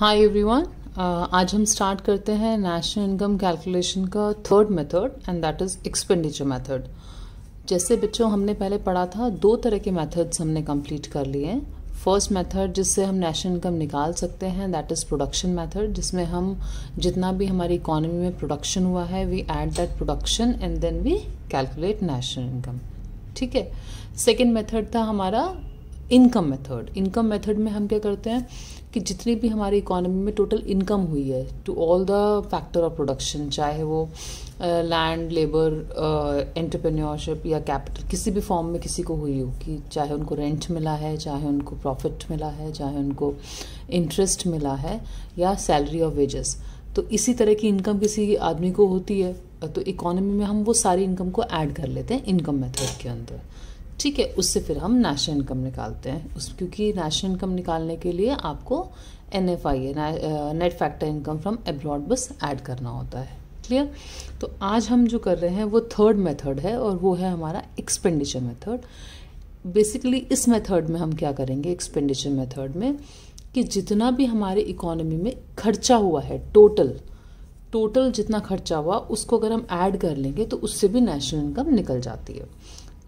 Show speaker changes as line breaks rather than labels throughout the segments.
Hi everyone आज हम start करते हैं नेशनल इनकम कैलकुलेशन का third method and that is expenditure method जैसे बच्चों, हमने पहले पढ़ा था, दो तरह के मेथड्स हमने कंप्लीट कर लिए हैं। फ़र्स्ट मेथड जिससे हम नेशनल इनकम निकाल सकते हैं दैट इज़ प्रोडक्शन मेथड जिसमें हम जितना भी हमारी इकोनॉमी में प्रोडक्शन हुआ है we add that production and then we calculate national income ठीक है? सेकेंड मेथड था हमारा इनकम मेथड इनकम मेथड में हम क्या करते हैं? कि जितनी भी हमारी इकोनॉमी में टोटल इनकम हुई है to all the factor of production चाहे वो लैंड लेबर एंटरप्रेन्योरशिप या कैपिटल किसी भी फॉर्म में किसी को हुई हो, कि चाहे उनको रेंट मिला है, चाहे उनको प्रॉफिट मिला है, चाहे उनको इंटरेस्ट मिला है, या सैलरी ऑफ़ वेजेस तो इसी तरह की इनकम किसी आदमी को होती है तो इकोनॉमी में हम वो सारी इनकम को ऐड कर लेते हैं इनकम मेथड के अंदर। ठीक है, उससे फिर हम नेशनल इनकम निकालते हैं। उस, क्योंकि नेशनल इनकम निकालने के लिए आपको N F I net factor income from abroad बस ऐड करना होता है। क्लियर तो आज हम जो कर रहे हैं, वो थर्ड मेथड है और वो है हमारा एक्सपेंडिचर मेथड बेसिकली इस मेथड में हम क्या करेंगे एक्सपेंडिचर मेथड में, कि जितना भी हमारे इकोनॉमी में खर्चा हुआ है टोटल टोटल जितना खर्चा हुआ, उसको अगर हम ऐड कर लेंगे तो उससे भी नेशनल इनकम निकल जाती है।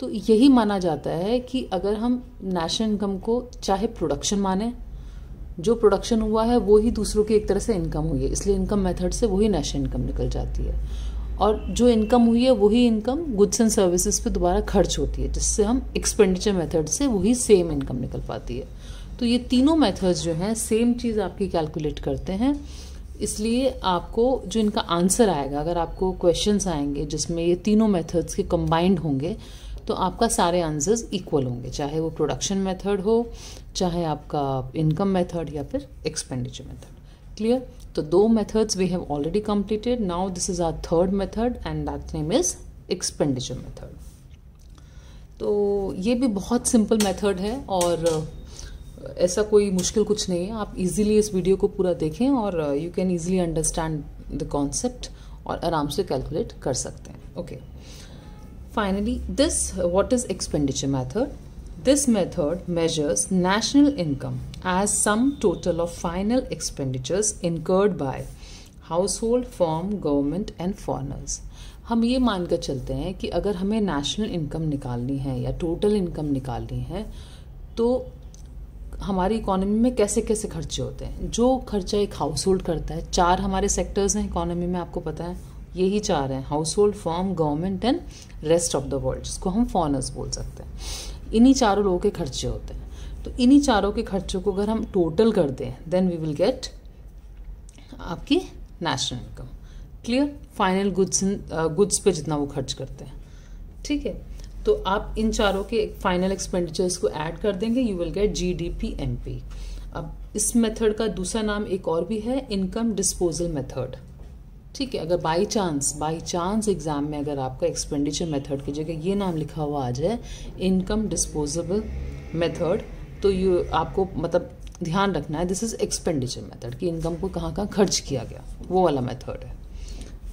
तो यही माना जाता है कि अगर हम नेशनल इनकम को चाहे प्रोडक्शन माने, जो प्रोडक्शन हुआ है, वो ही दूसरों की एक तरह से इनकम हुई है। इसलिए इनकम मेथड से वही नेशनल इनकम निकल जाती है। और जो इनकम हुई है, वही इनकम गुड्स एंड सर्विसेज़ पे दोबारा खर्च होती है, जिससे हम एक्सपेंडिचर मेथड से वही सेम इनकम निकल पाती है। तो ये तीनों मेथड्स जो हैं सेम चीज़ आपकी कैलकुलेट करते हैं। इसलिए आपको जो इनका आंसर आएगा, अगर आपको क्वेश्चंस आएँगे, जिसमें ये तीनों मेथड्स के कंबाइंड होंगे तो आपका सारे आंसर्स इक्वल होंगे, चाहे वो प्रोडक्शन मेथड हो, चाहे आपका इनकम मेथड या फिर एक्सपेंडिचर मेथड क्लियर तो दो methods we have already completed now this is our third method and that name is expenditure method तो ये भी बहुत सिंपल मेथड है और ऐसा कोई मुश्किल कुछ नहीं है। आप इजीली इस वीडियो को पूरा देखें और you can easily understand the concept और आराम से कैलकुलेट कर सकते हैं। Okay okay. Finally, this what is expenditure method? This method measures national income as sum total of final expenditures incurred by household, firm, government and foreigners. हम ये मान कर चलते हैं कि अगर हमें नेशनल इनकम निकालनी है या टोटल इनकम निकालनी है तो हमारी इकोनॉमी में कैसे कैसे खर्चे होते हैं जो खर्चा एक हाउस होल्ड करता है चार हमारे सेक्टर्स हैं इकोनॉमी में आपको पता है यही चार हैं household firm government and rest of the world जिसको हम फॉरनर्स बोल सकते हैं। इन्हीं चारों लोगों के खर्चे होते हैं। तो इन्हीं चारों के खर्चों को अगर हम टोटल कर दें देन वी विल गेट आपकी national income clear final goods goods पे जितना वो खर्च करते हैं। ठीक है? तो आप इन चारों के फाइनल एक्सपेंडिचर्स को ऐड कर देंगे you will get G D P M P अब इस मेथड का दूसरा नाम एक और भी है इनकम डिस्पोजल मेथड ठीक है, अगर by chance by chance exam में अगर आपका एक्सपेंडिचर मेथड की जगह ये नाम लिखा हुआ आ जाए इनकम डिस्पोजेबल मेथड तो ये आपको मतलब ध्यान रखना है दिस इज़ एक्सपेंडिचर मेथड कि इनकम को कहाँ कहाँ खर्च किया गया, वो वाला मेथड है।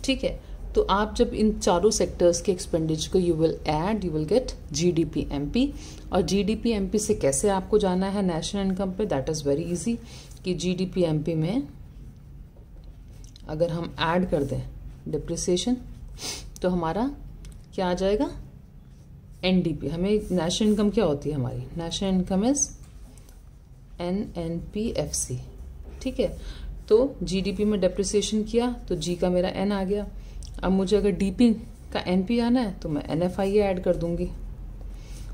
ठीक है तो आप जब इन चारों सेक्टर्स के एक्सपेंडिचर को you will add you will get G D P M P और G D P M P से कैसे आपको जाना है नेशनल इनकम पे दैट इज़ वेरी इजी कि G D P M P में अगर हम ऐड कर दें डिप्रिसिएशन तो हमारा क्या आ जाएगा? एनडीपी हमें नेशनल इनकम क्या होती है हमारी? National income is N N P F C ठीक है? तो जीडीपी में डिप्रिसिएशन किया तो जी का मेरा एन आ गया। अब मुझे अगर डीपी का एन पी आना है तो मैं एन एफ़ आई ऐड कर दूँगी।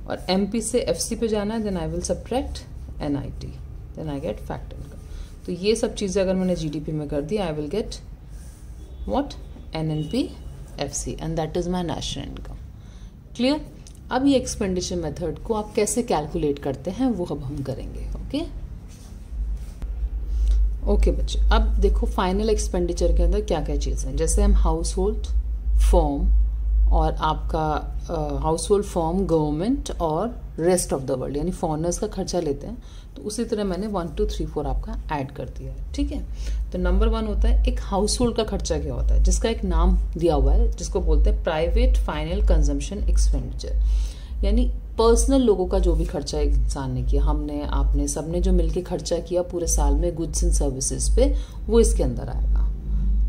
और एम पी से एफ़ सी पे जाना है then I will subtract N I T then I get factor income तो ये सब चीज़ें अगर मैंने जीडीपी में कर दी I will get what N N P F C and that is my national income clear अब ये एक्सपेंडिचर मेथड को आप कैसे कैलकुलेट करते हैं, वो अब हम करेंगे ओके ओके बच्चे, अब देखो फाइनल एक्सपेंडिचर के अंदर क्या क्या चीज़ें जैसे हम हाउस होल्ड फॉर्म और आपका हाउस होल्ड फॉर्म गवर्नमेंट और रेस्ट ऑफ़ द वर्ल्ड यानी फॉरनर्स का खर्चा लेते हैं तो उसी तरह मैंने वन टू थ्री फोर आपका ऐड कर दिया है, ठीक है? तो नंबर वन होता है, एक हाउस होल्ड का खर्चा क्या होता है? जिसका एक नाम दिया हुआ है, जिसको बोलते हैं प्राइवेट फाइनल कंजम्पशन एक्सपेंडिचर यानी पर्सनल लोगों का जो भी खर्चा इंसान ने किया, हमने, आपने, सबने जो मिलके खर्चा किया, पूरे साल में गुड्स एंड सर्विसेज़ पे, वो इसके अंदर आएगा।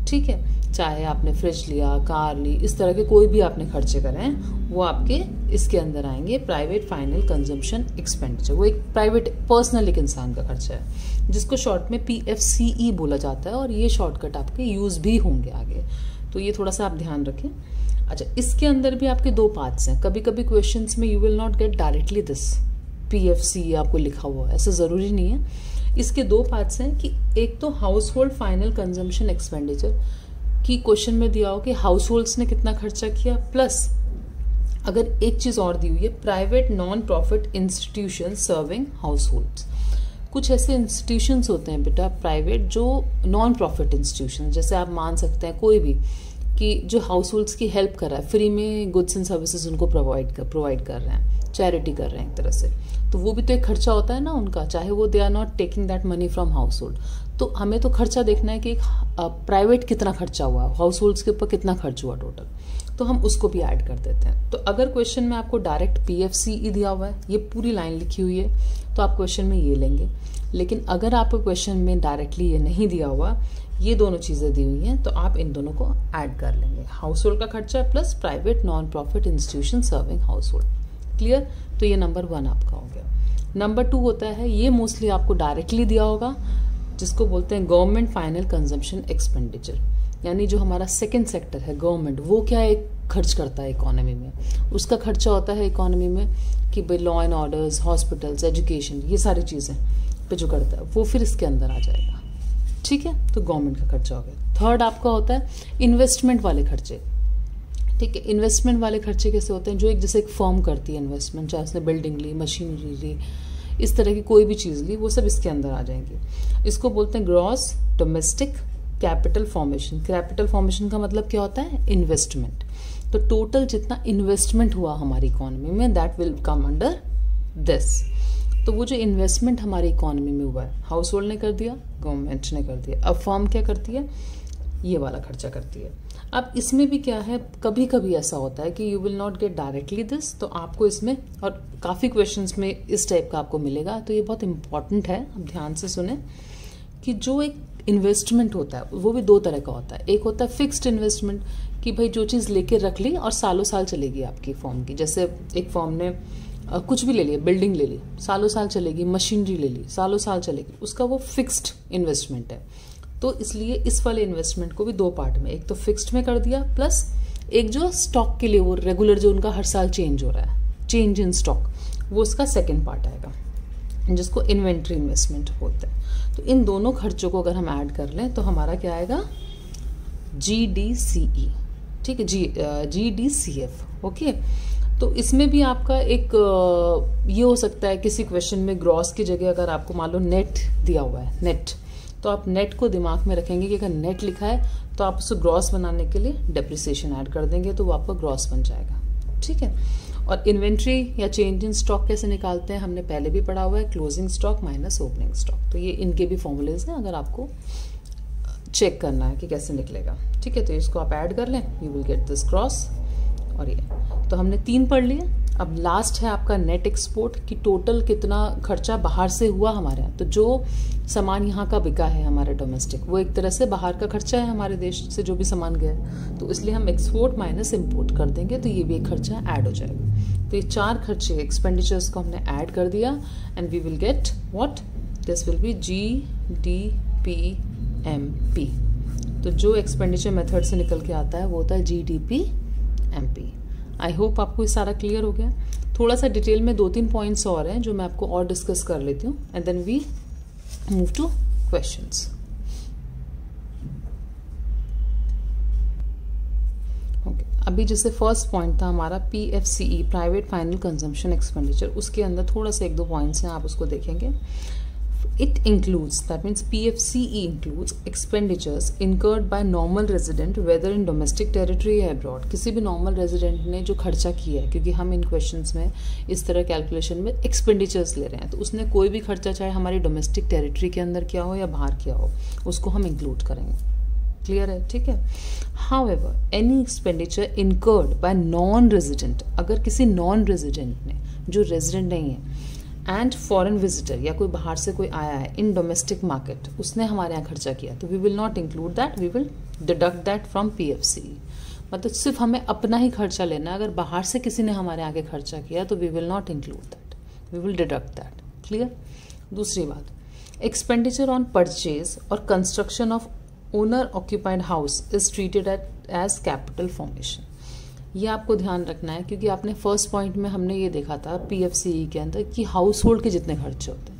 ठीक है? चाहे आपने फ्रिज लिया कार ली, इस तरह के कोई भी आपने खर्चे करे हैं, वो आपके इसके अंदर आएँगे। प्राइवेट फाइनल कंजम्पशन एक्सपेंडिचर वो एक प्राइवेट पर्सनल एक इंसान का खर्चा है, जिसको शॉर्ट में पी एफ़ सी ई बोला जाता है और ये शॉर्टकट आपके यूज़ भी होंगे आगे। तो ये थोड़ा सा आप ध्यान रखें। अच्छा इसके अंदर भी आपके दो पार्ट्स हैं। कभी कभी क्वेश्चन में you will not get directly this P F C आपको लिखा हुआ है, ऐसा ज़रूरी नहीं है। इसके दो पार्ट्स हैं कि एक तो household final consumption expenditure की क्वेश्चन में दिया हो कि हाउस होल्ड्स ने कितना खर्चा किया प्लस अगर एक चीज़ और दी हुई है private non profit institution serving households कुछ ऐसे इंस्टीट्यूशंस होते हैं बेटा प्राइवेट जो नॉन प्रॉफिट इंस्टीट्यूशन जैसे आप मान सकते हैं कोई भी। कि जो हाउस होल्ड्स की हेल्प कर रहा है फ्री में गुड्स एंड सर्विसेज़ उनको प्रोवाइड कर प्रोवाइड कर रहे हैं चैरिटी कर रहे हैं एक तरह से। तो वो भी तो एक खर्चा होता है ना उनका, चाहे वो they are not taking that money from household तो हमें तो खर्चा देखना है कि एक प्राइवेट कितना खर्चा हुआ हाउस होल्ड्स के ऊपर कितना खर्च हुआ टोटल तो हम उसको भी ऐड कर देते हैं। तो अगर क्वेश्चन में आपको direct P F C E दिया हुआ है, ये पूरी लाइन लिखी हुई है तो आप क्वेश्चन में ये लेंगे। लेकिन अगर आपको क्वेश्चन में डायरेक्टली ये नहीं दिया हुआ ये दोनों चीज़ें दी हुई हैं तो आप इन दोनों को ऐड कर लेंगे। हाउस होल्ड का खर्चा plus private non profit institution serving household clear तो ये नंबर वन आपका हो गया। नंबर टू होता है, ये मोस्टली आपको डायरेक्टली दिया होगा, जिसको बोलते हैं गवर्नमेंट फाइनल कंजम्पशन एक्सपेंडिचर यानी जो हमारा सेकेंड सेक्टर है गवर्नमेंट वो क्या एक खर्च करता है इकोनॉमी में? उसका खर्चा होता है इकोनॉमी में कि भाई law and orders hospitals education ये सारी चीज़ें पे जो करता है, वो फिर इसके अंदर आ जाएगा। ठीक है? तो गवर्नमेंट का खर्चा हो गया। थर्ड आपका होता है इन्वेस्टमेंट वाले खर्चे। ठीक है? इन्वेस्टमेंट वाले खर्चे कैसे होते हैं? जो एक जैसे एक फॉर्म करती है इन्वेस्टमेंट चाहे उसने बिल्डिंग ली मशीनरी ली, इस तरह की कोई भी चीज़ ली, वो सब इसके अंदर आ जाएँगी। इसको बोलते हैं gross domestic capital formation capital formation का मतलब क्या होता है? इन्वेस्टमेंट तो टोटल जितना इन्वेस्टमेंट हुआ हमारी इकोनॉमी में that will come under this तो वो जो इन्वेस्टमेंट हमारी इकोनॉमी में हुआ है हाउस होल्ड ने कर दिया गवर्नमेंट ने कर दिया। अब फॉर्म क्या करती है? ये वाला खर्चा करती है। अब इसमें भी क्या है कभी कभी ऐसा होता है कि you will not get directly this तो आपको इसमें, और काफ़ी क्वेश्चंस में इस टाइप का आपको मिलेगा। तो ये बहुत इंपॉर्टेंट है, आप ध्यान से सुने कि जो एक इन्वेस्टमेंट होता है, वो भी दो तरह का होता है। एक होता है फिक्स्ड इन्वेस्टमेंट कि भाई जो चीज़ लेके रख ली और सालों साल चलेगी आपकी फॉर्म की। जैसे एक फॉर्म ने कुछ भी ले लिया बिल्डिंग ले ली, सालों साल चलेगी मशीनरी ले ली, सालों साल चलेगी, उसका वो फिक्स्ड इन्वेस्टमेंट है। तो इसलिए इस वाले इन्वेस्टमेंट को भी दो पार्ट में, एक तो फिक्स्ड में कर दिया प्लस एक जो स्टॉक के लिए वो रेगुलर जो उनका हर साल चेंज हो रहा है चेंज इन स्टॉक वो उसका सेकेंड पार्ट आएगा, जिसको इन्वेंट्री इन्वेस्टमेंट बोलते हैं। तो इन दोनों खर्चों को अगर हम ऐड कर लें तो हमारा क्या आएगा? जी डी सी ई ठीक है? G G D C F okay तो इसमें भी आपका एक ये हो सकता है किसी क्वेश्चन में ग्रॉस की जगह अगर आपको मान लो नेट दिया हुआ है नेट तो आप नेट को दिमाग में रखेंगे कि अगर नेट लिखा है तो आप उसे ग्रॉस बनाने के लिए डेप्रिसिएशन ऐड कर देंगे तो वो आपका ग्रॉस बन जाएगा। ठीक है? और इन्वेंट्री या चेंज इन स्टॉक कैसे निकालते हैं, हमने पहले भी पढ़ा हुआ है closing stock minus opening stock तो ये इनके भी फॉर्मूलेज हैं, अगर आपको चेक करना है कि कैसे निकलेगा। ठीक है? तो इसको आप ऐड कर लें you will get this gross और ये। तो हमने तीन पढ़ लिए। अब लास्ट है आपका नेट एक्सपोर्ट कि टोटल कितना खर्चा बाहर से हुआ हमारे। यहाँ तो जो सामान यहाँ का बिका है हमारे डोमेस्टिक वो एक तरह से बाहर का खर्चा है हमारे देश से जो भी सामान गया तो इसलिए हम एक्सपोर्ट माइनस इम्पोर्ट कर देंगे तो ये भी एक खर्चा ऐड हो जाएगा। तो ये चार खर्चे एक्सपेंडिचर्स को हमने ऐड कर दिया and we will get what this will be G D P M P तो जो एक्सपेंडिचर मेथड से निकल के आता है, वो होता है G D P M I hope आपको ये सारा क्लियर हो गया। थोड़ा सा डिटेल में दो तीन पॉइंट्स और हैं जो मैं आपको और डिस्कस कर लेती हूँ and then we move to questions okay अभी जैसे फ़र्स्ट पॉइंट था हमारा P F C E private final consumption expenditure उसके अंदर थोड़ा सा एक दो पॉइंट्स हैं, आप उसको देखेंगे। It includes, that means PFCE includes expenditures incurred by normal resident whether in domestic territory या abroad. किसी भी normal resident ने जो खर्चा किया है क्योंकि हम इन questions में इस तरह कैलकुलेशन में expenditures ले रहे हैं तो उसने कोई भी खर्चा चाहे हमारी डोमेस्टिक टेरिटरी के अंदर किया हो या बाहर किया हो उसको हम इंक्लूड करेंगे। क्लियर है? ठीक है? However any expenditure incurred by non resident अगर किसी नॉन रेजिडेंट ने जो रेजिडेंट नहीं है एंड फॉरेन विजिटर या कोई बाहर से कोई आया है इन डोमेस्टिक मार्केट उसने हमारे यहाँ खर्चा किया। तो we will not include that we will deduct that from P F C मतलब सिर्फ़ हमें अपना ही खर्चा लेना है, अगर बाहर से किसी ने हमारे आगे खर्चा किया तो we will not include that we will deduct that clear दूसरी बात एक्सपेंडिचर ऑन परचेज और construction of owner occupied house is treated as capital formation ये आपको ध्यान रखना है, क्योंकि आपने फ़र्स्ट पॉइंट में हमने ये देखा था पी e के अंदर कि हाउस होल्ड के जितने खर्चे होते हैं।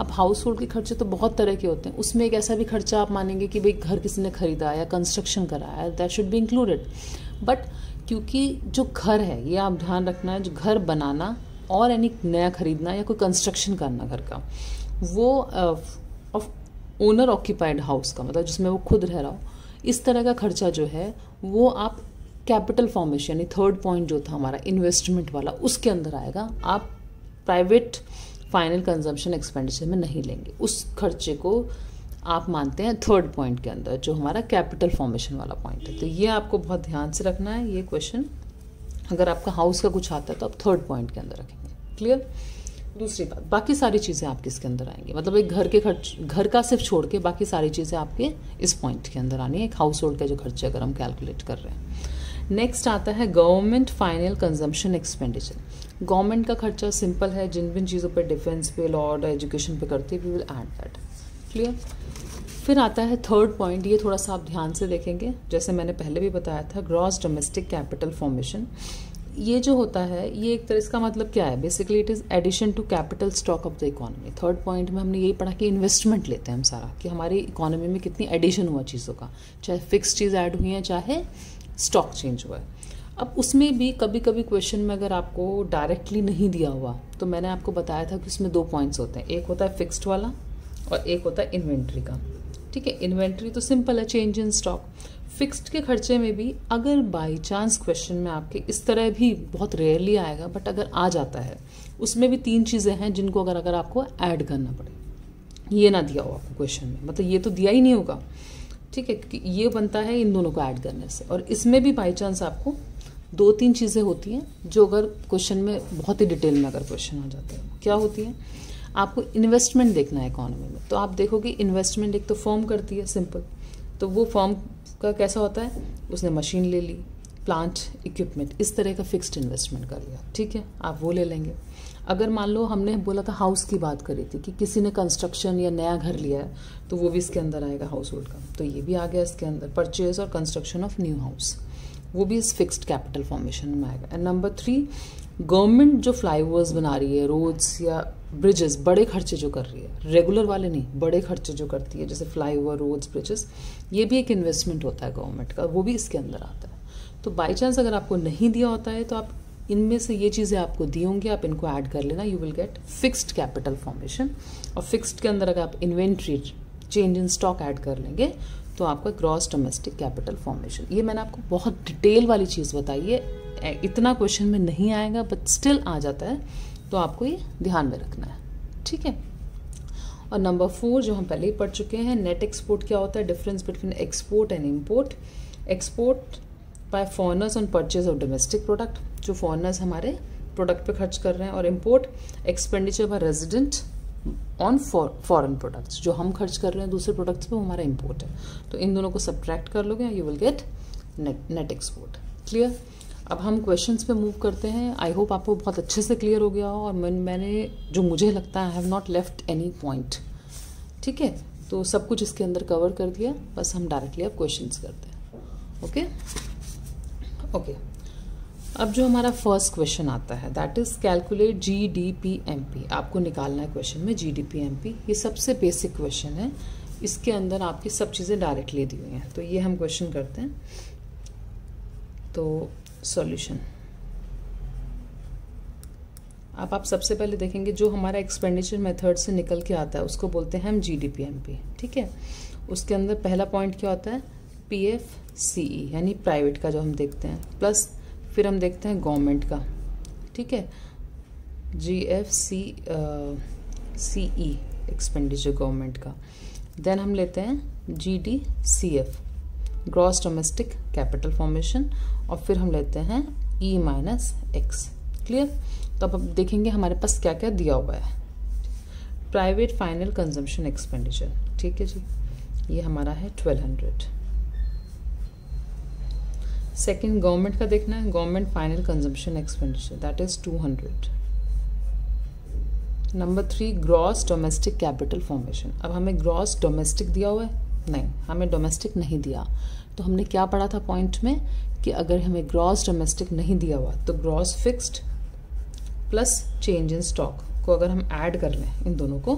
अब हाउस होल्ड के खर्चे तो बहुत तरह के होते हैं। उसमें एक ऐसा भी खर्चा आप मानेंगे कि भाई घर किसी ने खरीदा या कंस्ट्रक्शन कराया that should be included but क्योंकि जो घर है, ये आप ध्यान रखना है, जो घर बनाना और यानी नया खरीदना या कोई कंस्ट्रक्शन करना घर का, वो ऑफ़ ओनर ऑक्यूपाइड हाउस का मतलब जिसमें वो खुद रह रहा हो, इस तरह का खर्चा जो है, वो आप कैपिटल फॉर्मेशन यानी थर्ड पॉइंट जो था हमारा इन्वेस्टमेंट वाला, उसके अंदर आएगा। आप प्राइवेट फाइनल कंजम्पशन एक्सपेंडिचर में नहीं लेंगे। उस खर्चे को आप मानते हैं थर्ड पॉइंट के अंदर, जो हमारा कैपिटल फॉर्मेशन वाला पॉइंट है। तो ये आपको बहुत ध्यान से रखना है, ये क्वेश्चन अगर आपका हाउस का कुछ आता है तो आप थर्ड पॉइंट के अंदर रखेंगे। क्लियर दूसरी बात, बाकी सारी चीज़ें आपके इसके अंदर आएँगी। मतलब एक घर के खर्च, घर का सिर्फ़ छोड़ के बाकी सारी चीज़ें आपके इस पॉइंट के अंदर आनी है। एक हाउस होल्ड का जो खर्चे अगर हम कैलकुलेट कर रहे हैं। नेक्स्ट आता है government final consumption expenditure government का खर्चा सिंपल है जिन जिन चीज़ों पर डिफेंस पे लॉ एजुकेशन पे करती है we will add that clear फिर आता है थर्ड पॉइंट ये थोड़ा सा आप ध्यान से देखेंगे। जैसे मैंने पहले भी बताया था ग्रॉस डोमेस्टिक कैपिटल फॉर्मेशन ये जो होता है, ये एक तरह इसका मतलब क्या है? Basically it is addition to capital stock of the economy third point में हमने यही पढ़ा कि इन्वेस्टमेंट लेते हैं हम सारा, कि हमारी इकोनॉमी में कितनी एडिशन हुआ चीज़ों का। चाहे फिक्स चीज़ ऐड हुई है, चाहे स्टॉक चेंज हुआ है। अब उसमें भी कभी कभी क्वेश्चन में अगर आपको डायरेक्टली नहीं दिया हुआ तो मैंने आपको बताया था कि उसमें दो पॉइंट्स होते हैं। एक होता है फिक्स्ड वाला और एक होता है इन्वेंट्री का। ठीक है इन्वेंट्री तो सिंपल है चेंज इन स्टॉक फिक्स्ड के खर्चे में भी अगर बाई चांस क्वेश्चन में आपके इस तरह भी बहुत रेयरली आएगा बट अगर आ जाता है, उसमें भी तीन चीज़ें हैं जिनको अगर अगर आपको ऐड करना पड़े। ये ना दिया हो आपको क्वेश्चन में। मतलब ये तो दिया ही नहीं होगा। ठीक है ये बनता है इन दोनों को ऐड करने से। और इसमें भी बाई चांस आपको दो तीन चीज़ें होती हैं जो अगर क्वेश्चन में बहुत ही डिटेल में अगर क्वेश्चन आ जाता है, क्या होती है? आपको इन्वेस्टमेंट देखना है इकोनॉमी में। तो आप देखोगे इन्वेस्टमेंट एक तो फॉर्म करती है सिंपल तो वो फॉर्म का कैसा होता है? उसने मशीन ले ली प्लांट इक्विपमेंट इस तरह का फिक्स्ड इन्वेस्टमेंट कर लिया। ठीक है, आप वो ले लेंगे। अगर मान लो हमने बोला था हाउस की बात करी थी कि किसी ने कंस्ट्रक्शन या नया घर लिया है तो वो भी इसके अंदर आएगा हाउस होल्ड का। तो ये भी आ गया इसके अंदर परचेज और कंस्ट्रक्शन ऑफ़ न्यू हाउस वो भी इस फिक्स्ड कैपिटल फॉर्मेशन में आएगा। एंड नंबर थ्री गवर्नमेंट जो फ्लाईओवर्स बना रही है रोड्स या ब्रिजेस बड़े खर्चे जो कर रही है रेगुलर वाले नहीं, बड़े खर्चे जो करती है, जैसे फ्लाईओवर रोड्स ब्रिजेस ये भी एक इन्वेस्टमेंट होता है गवर्नमेंट का, वो भी इसके अंदर आता है। तो बाई चांस अगर आपको नहीं दिया होता है तो आप इनमें से ये चीज़ें आपको दी होंगी, आप इनको ऐड कर लेना you will get fixed capital formation और फिक्स्ड के अंदर अगर आप inventory change in stock add कर लेंगे तो आपका ग्रॉस डोमेस्टिक कैपिटल फॉर्मेशन ये मैंने आपको बहुत डिटेल वाली चीज़ बताई है। इतना क्वेश्चन में नहीं आएगा बट स्टिल आ जाता है तो आपको ये ध्यान में रखना है। ठीक है? और नंबर फोर जो हम पहले ही पढ़ चुके हैं नेट एक्सपोर्ट क्या होता है? Difference between export and import export by foreigners on purchase of domestic product जो फॉरनर्स हमारे प्रोडक्ट पे खर्च कर रहे हैं और import expenditure by resident on foreign products जो हम खर्च कर रहे हैं दूसरे प्रोडक्ट्स पे, वो हमारा इम्पोर्ट है। तो इन दोनों को सब्ट्रैक्ट कर लोगे you will get net export clear अब हम क्वेश्चंस पे मूव करते हैं। आई होप आपको बहुत अच्छे से क्लियर हो गया हो और मैं, मैंने, जो मुझे लगता है I have not left any point ठीक है? तो सब कुछ इसके अंदर कवर कर दिया। बस हम डायरेक्टली अब क्वेश्चंस करते हैं। ओके ओके अब जो हमारा फ़र्स्ट क्वेश्चन आता है that is calculate G D P M P आपको निकालना है क्वेश्चन में G D P M P ये सबसे बेसिक क्वेश्चन है। इसके अंदर आपकी सब चीज़ें डायरेक्टली दी हुई हैं। तो ये हम क्वेश्चन करते हैं। तो सॉल्यूशन अब आप सबसे पहले देखेंगे जो हमारा एक्सपेंडिचर मेथड से निकल के आता है, उसको बोलते हैं हम G D P M P ठीक है? उसके अंदर पहला पॉइंट क्या होता है? पी एफ़ सी ई यानी प्राइवेट का जो हम देखते हैं। प्लस फिर हम देखते हैं गवर्नमेंट का। ठीक है? G F C C E expenditure government का। देन हम लेते हैं G D C F gross domestic capital formation और फिर हम लेते हैं ई माइनस एक्स क्लियर तो अब देखेंगे हमारे पास क्या क्या दिया हुआ है। प्राइवेट फाइनल कंजम्पशन एक्सपेंडिचर ठीक है जी? ये हमारा है ट्वेल्व हंड्रेड सेकेंड गवर्नमेंट का देखना है। Government final consumption expenditure that is two hundred number three gross domestic capital formation अब हमें ग्रॉस डोमेस्टिक दिया हुआ है? नहीं, हमें डोमेस्टिक नहीं दिया। तो हमने क्या पढ़ा था पॉइंट में? कि अगर हमें ग्रॉस डोमेस्टिक नहीं दिया हुआ तो gross fixed plus change in stock को अगर हम ऐड कर लें इन दोनों को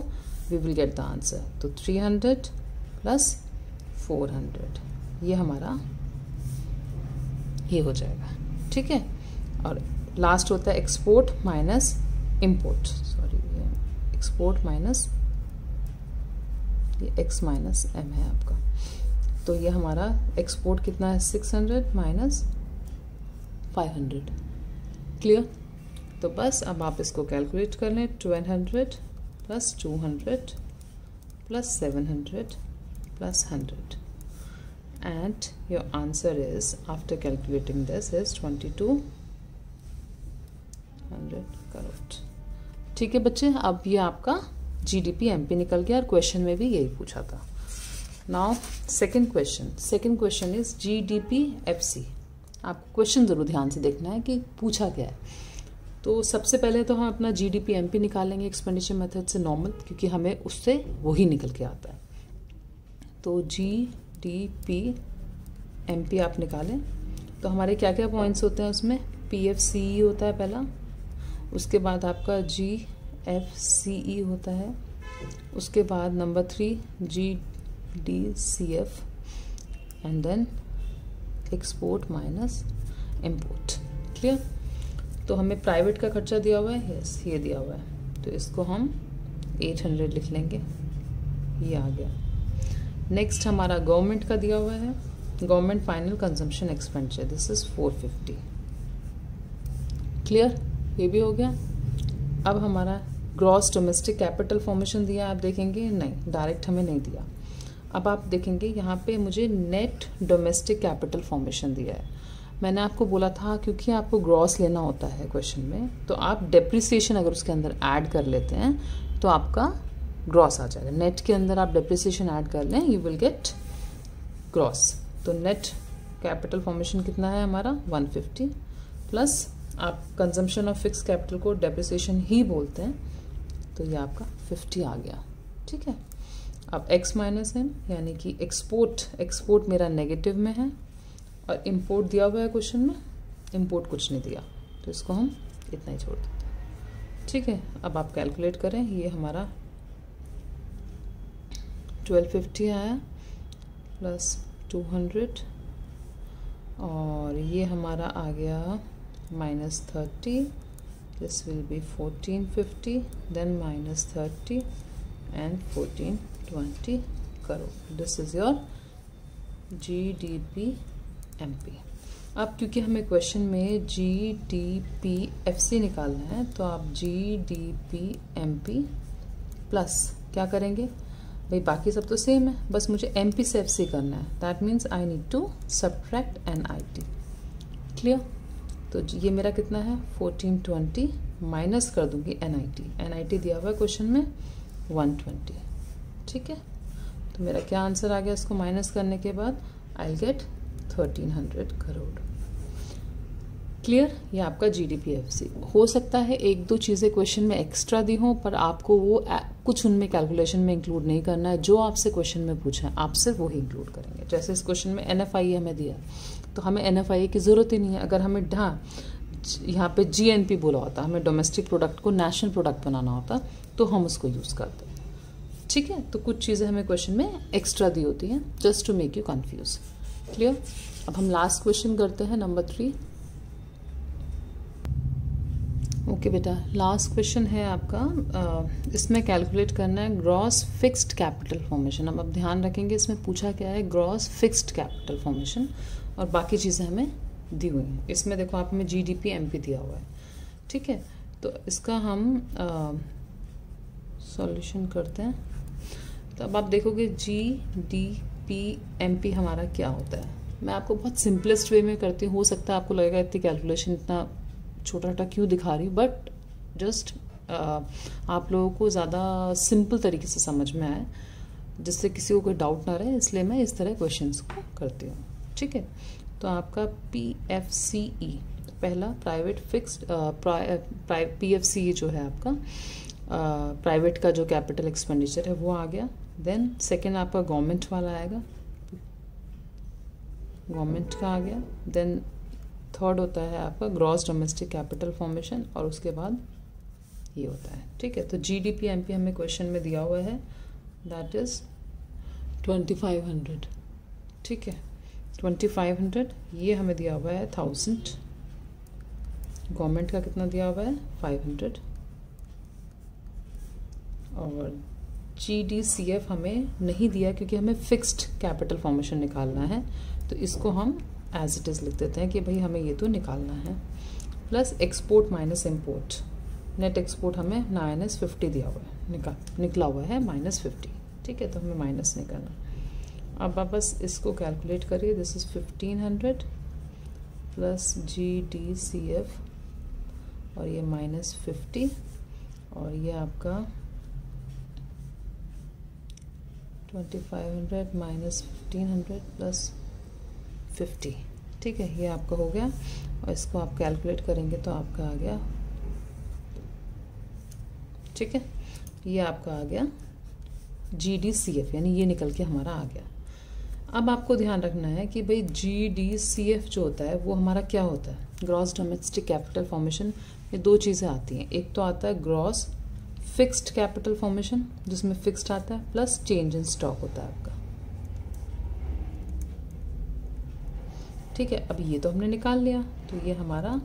we will get the answer तो 300 प्लस 400 ये हमारा ये हो जाएगा। ठीक है? और लास्ट होता है export minus import sorry export minus ये एक्स माइनस एम है आपका। तो ये हमारा एक्सपोर्ट कितना है? Six hundred minus five hundred clear तो बस अब आप इसको कैलकुलेट कर लें। Twelve hundred plus two hundred plus seven hundred plus hundred and your answer is, after calculating this, is 2200 crore ठीक है बच्चे, अब ये आपका जीडीपी एमपी निकल गया और क्वेश्चन में भी यही पूछा था। Now second question second question is GDP FC आपको क्वेश्चन ज़रूर ध्यान से देखना है कि पूछा क्या है। तो सबसे पहले तो हम अपना G D P M P निकालेंगे एक्सपेंडिचर मेथड से नॉर्मल क्योंकि हमें उससे वही निकल के आता है। तो G D P M P आप निकालें। तो हमारे क्या क्या पॉइंट्स होते हैं उसमें? पी एफ़ सी ई होता है पहला, उसके बाद आपका जी एफ़ सी ई होता है, उसके बाद number three G D C F and then export minus import clear तो हमें प्राइवेट का खर्चा दिया हुआ है यस ये दिया हुआ है। तो इसको हम 800 लिख लेंगे। ये आ गया। नेक्स्ट हमारा गवर्नमेंट का दिया हुआ है। Government final consumption expenditure this is 450 clear ये भी हो गया। अब हमारा ग्रॉस डोमेस्टिक कैपिटल फॉर्मेशन दिया, आप देखेंगे? नहीं डायरेक्ट हमें नहीं दिया। अब आप देखेंगे, यहाँ पे मुझे नेट डोमेस्टिक कैपिटल फॉर्मेशन दिया है। मैंने आपको बोला था, क्योंकि आपको ग्रॉस लेना होता है क्वेश्चन में तो आप डेप्रिसिएशन अगर उसके अंदर ऐड कर लेते हैं तो आपका ग्रॉस आ जाएगा। नेट के अंदर आप डेप्रिसिएशन ऐड कर लें यू विल गेट ग्रॉस तो नेट कैपिटल फॉर्मेशन कितना है हमारा? 150 प्लस आप कंजम्पशन ऑफ़ फिक्स कैपिटल को डेप्रिसिएशन ही बोलते हैं तो ये आपका 50 आ गया। ठीक है? अब x माइनस एम यानी कि एक्सपोर्ट एक्सपोर्ट मेरा नेगेटिव में है, और इम्पोर्ट दिया हुआ है क्वेश्चन में इम्पोर्ट कुछ नहीं दिया। तो इसको हम इतना ही छोड़ देते हैं। ठीक है? अब आप कैलकुलेट करें, ये हमारा 1250 आया प्लस 200 और ये हमारा आ गया minus 30 this will be 1450 then minus 30 and 1420 करो। This is your GDP MP अब क्योंकि हमें क्वेश्चन में G D P F C निकालना है तो आप G D P M P plus क्या करेंगे? भाई, बाकी सब तो सेम है। बस मुझे एम पी से एफ़ सी करना है। That means I need to subtract N I T clear तो ये मेरा कितना है? फोर्टीन ट्वेंटी माइनस कर दूँगी N I T N I T दिया हुआ है क्वेश्चन में वन ट्वेंटी ठीक है? तो मेरा क्या आंसर आ गया इसको माइनस करने के बाद? I get thirteen hundred crore clear ये आपका G D P F C हो सकता है एक दो चीज़ें क्वेश्चन में एक्स्ट्रा दी हों, पर आपको वो कुछ उनमें कैलकुलेशन में इंक्लूड नहीं करना है, जो आपसे क्वेश्चन में पूछा है आप सिर्फ़ वही इंक्लूड करेंगे। जैसे इस क्वेश्चन में एन हमें दिया तो हमें एन की ज़रूरत ही नहीं है। अगर हमें हाँ यहाँ पे पी बोला होता, हमें डोमेस्टिक प्रोडक्ट को नेशनल प्रोडक्ट बनाना होता तो हम उसको यूज़ करते। ठीक है? तो कुछ चीज़ें हमें क्वेश्चन में एक्स्ट्रा दी होती हैं just to make you confuse clear अब हम लास्ट क्वेश्चन करते हैं नंबर थ्री ओके okay, बेटा लास्ट क्वेश्चन है आपका। इसमें कैलकुलेट करना है ग्रॉस फिक्स्ड कैपिटल फॉर्मेशन अब अब ध्यान रखेंगे इसमें पूछा क्या है? ग्रॉस फिक्स्ड कैपिटल फॉर्मेशन और बाकी चीज़ें हमें दी हुई हैं। इसमें देखो आप हमें G D P M P दिया हुआ है। ठीक है? तो इसका हम सॉल्यूशन करते हैं। तो अब आप देखोगे G D P M P हमारा क्या होता है? मैं आपको बहुत सिंपलेस्ट वे में करती हूँ हो सकता है आपको लगेगा इतनी कैलकुलेशन इतना छोटा छोटा क्यों दिखा रही बट जस्ट आप लोगों को ज़्यादा सिंपल तरीके से समझ में आए जिससे किसी को कोई डाउट ना रहे इसलिए मैं इस तरह क्वेश्चंस को करती हूँ ठीक है? तो आपका पी एफ़ सी ई पहला private fixed P F C E जो है आपका प्राइवेट uh, का जो कैपिटल एक्सपेंडिचर है वो आ गया देन सेकेंड आपका गवर्नमेंट वाला आएगा गवर्नमेंट का आ गया देन थर्ड होता है आपका ग्रॉस डोमेस्टिक कैपिटल फॉर्मेशन और उसके बाद ये होता है। ठीक है तो G D P M P हमें क्वेश्चन में दिया हुआ है। That is twenty five hundred ठीक है ट्वेंटी फाइव हंड्रेड ये हमें दिया हुआ है थाउज़ेंड गवर्नमेंट का कितना दिया हुआ है? फाइव हंड्रेड और जी डी सी एफ़ हमें नहीं दिया क्योंकि हमें फिक्स्ड कैपिटल फॉर्मेशन निकालना है। तो इसको हम एज इट इज़ लिख देते हैं कि भाई हमें ये तो निकालना है। Plus export minus import net export हमें माइनस फिफ्टी दिया हुआ है। निकाल, निकला हुआ है माइनस फिफ्टी ठीक है तो हमें माइनस नहीं करना अब आप बस इसको कैलकुलेट करिए। This is fifteen hundred plus G D C F और ये माइनस फिफ्टी और ये आपका twenty five hundred minus fifteen hundred plus fifty ठीक है, ये आपका हो गया। और इसको आप कैलकुलेट करेंगे तो आपका आ गया। ठीक है, ये आपका आ गया। जी डी सी एफ़ यानी ये निकल के हमारा आ गया। अब आपको ध्यान रखना है कि भाई जी डी सी एफ़ जो होता है, वो हमारा क्या होता है? ग्रॉस डोमेस्टिक कैपिटल फॉर्मेशन ये दो चीज़ें आती हैं। एक तो आता है ग्रॉस फिक्स्ड कैपिटल फॉर्मेशन जिसमें फिक्स्ड आता है प्लस चेंज इन स्टॉक होता है आपका। ठीक है अब ये तो हमने निकाल लिया तो ये हमारा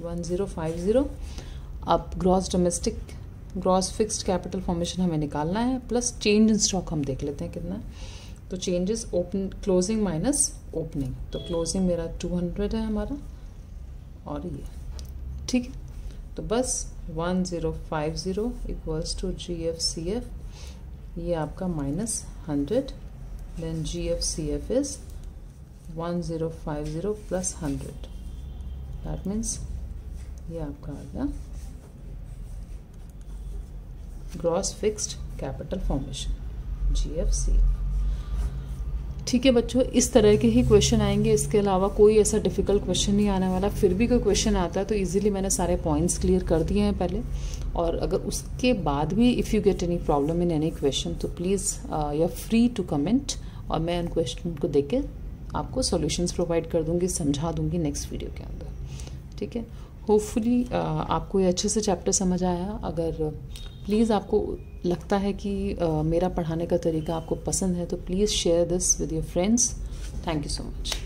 वन ज़ीरो फाइव ज़ीरो अब gross domestic gross fixed capital formation हमें निकालना है प्लस चेंज इन स्टॉक हम देख लेते हैं कितना। तो changes open closing minus opening तो क्लोजिंग मेरा टू हंड्रेड है हमारा, और ये, ठीक है। तो बस one zero five zero equals to G F C F ये आपका minus hundred then G F C F is one zero five zero plus hundred that means ये आपका आ गया gross fixed capital formation see ठीक है बच्चों, इस तरह के ही क्वेश्चन आएँगे। इसके अलावा कोई ऐसा डिफ़िकल्ट क्वेश्चन नहीं आने वाला। फिर भी कोई क्वेश्चन आता है तो इजीली मैंने सारे पॉइंट्स क्लियर कर दिए हैं पहले। और अगर उसके बाद भी if you get any problem in any question तो please you are free to comment और मैं उन क्वेश्चन को देख के आपको सॉल्यूशंस प्रोवाइड कर दूँगी, समझा दूँगी नेक्स्ट वीडियो के अंदर। ठीक है? होपफुली आपको ये अच्छे से चैप्टर समझ आया। अगर प्लीज़ आपको लगता है कि मेरा पढ़ाने का तरीका आपको पसंद है तो please share this with your friends thank you so much